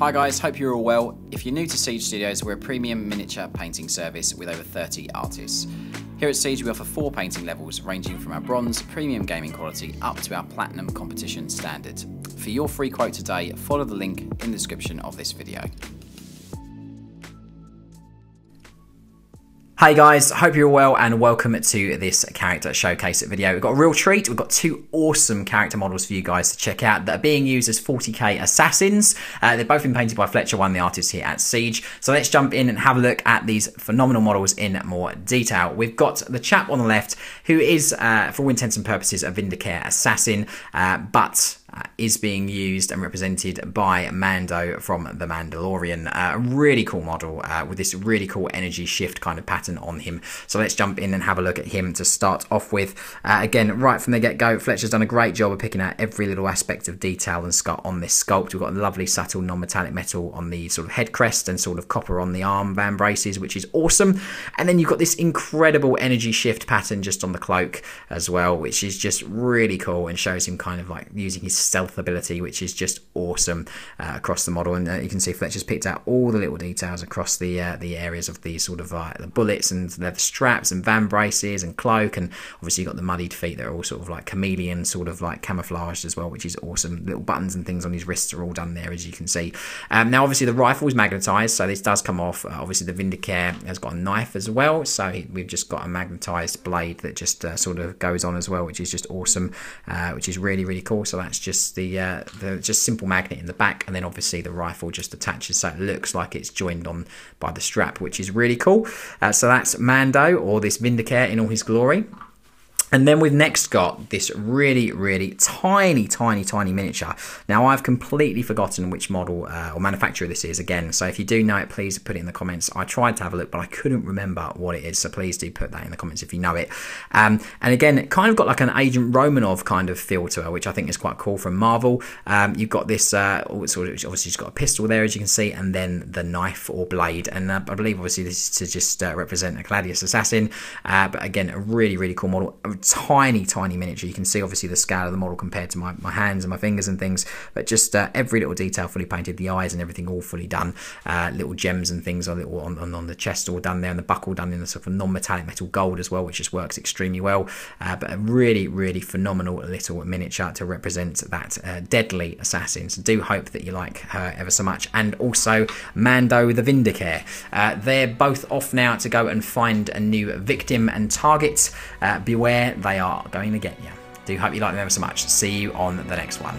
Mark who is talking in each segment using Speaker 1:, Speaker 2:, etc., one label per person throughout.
Speaker 1: Hi guys, hope you're all well. If you're new to Siege Studios, we're a premium miniature painting service with over 30 artists. Here at Siege, we offer four painting levels ranging from our bronze, premium gaming quality, up to our platinum competition standard. For your free quote today, follow the link in the description of this video.
Speaker 2: Hey guys, hope you're well and welcome to this character showcase video. We've got a real treat. We've got two awesome character models for you guys to check out that are being used as 40k assassins. Uh, they've both been painted by Fletcher, one the artists here at Siege. So let's jump in and have a look at these phenomenal models in more detail. We've got the chap on the left who is, uh, for all intents and purposes, a Vindicare assassin, uh, but is being used and represented by Mando from The Mandalorian. Uh, a really cool model uh, with this really cool energy shift kind of pattern on him. So let's jump in and have a look at him to start off with. Uh, again, right from the get go, Fletcher's done a great job of picking out every little aspect of detail and sculpt on this sculpt. We've got a lovely, subtle, non metallic metal on the sort of head crest and sort of copper on the arm vambraces, which is awesome. And then you've got this incredible energy shift pattern just on the cloak as well, which is just really cool and shows him kind of like using his stealth ability, which is just awesome uh, across the model. And uh, you can see Fletcher's picked out all the little details across the uh, the areas of the sort of uh, the bullets and leather straps and vambraces and cloak. And obviously, you've got the muddied feet that are all sort of like chameleon, sort of like camouflaged as well, which is awesome. Little buttons and things on his wrists are all done there, as you can see. Um, now, obviously, the rifle is magnetized, so this does come off. Uh, obviously, the Vindicare has got a knife as well, so we've just got a magnetized blade that just uh, sort of goes on as well, which is just awesome, which is really, really cool. So that's just the uh, the just simple magnet in the back, and then obviously the rifle just attaches, so it looks like it's joined on by the strap, which is really cool. Uh, so that's Mando or this Vindicare in all his glory. And then we've next got this really, really tiny, tiny, tiny miniature. Now, I've completely forgotten which model uh, or manufacturer this is again. So if you do know it, please put it in the comments. I tried to have a look, but I couldn't remember what it is. So please do put that in the comments if you know it. Um, and again, kind of got like an Agent Romanoff kind of feel to her, which I think is quite cool from Marvel. Um, you've got this, uh, of, obviously, she's got a pistol there, as you can see, and then the knife or blade. And uh, I believe, obviously, this is to just uh, represent a Callidus assassin. Uh, but again, a really, really cool model tiny, tiny miniature. You can see obviously the scale of the model compared to my, my hands and my fingers and things, but just uh, every little detail fully painted, the eyes and everything all fully done. Uh, little gems and things on, little, on, on, on, the chest all done there, and the buckle done in a sort of non-metallic metal gold as well, which just works extremely well. Uh, but a really, really phenomenal little miniature to represent that uh, deadly assassin. So do hope that you like her ever so much. And also Mando the Vindicare. Uh, they're both off now to go and find a new victim and target. Uh, they are going to get you. Do hope you like them ever so much. See you on the next one.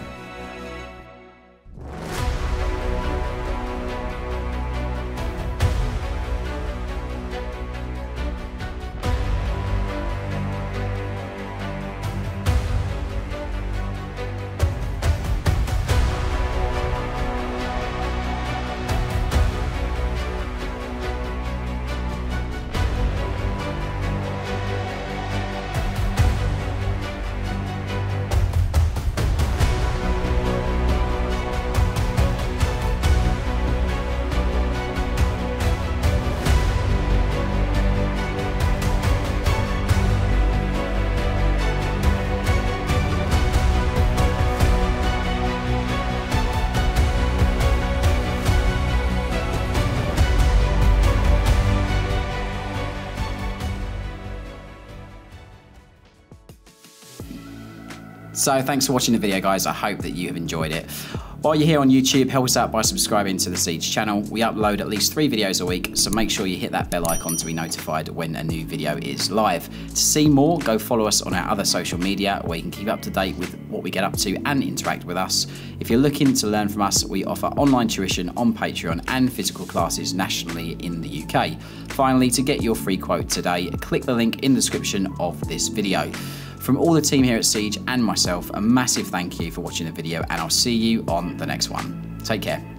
Speaker 1: So thanks for watching the video guys, I hope that you have enjoyed it. While you're here on YouTube, help us out by subscribing to the Siege channel. We upload at least three videos a week, so make sure you hit that bell icon to be notified when a new video is live. To see more, go follow us on our other social media where you can keep up to date with what we get up to and interact with us. If you're looking to learn from us, we offer online tuition on Patreon and physical classes nationally in the UK. Finally, to get your free quote today, click the link in the description of this video. From all the team here at Siege and myself, a massive thank you for watching the video and I'll see you on the next one. Take care.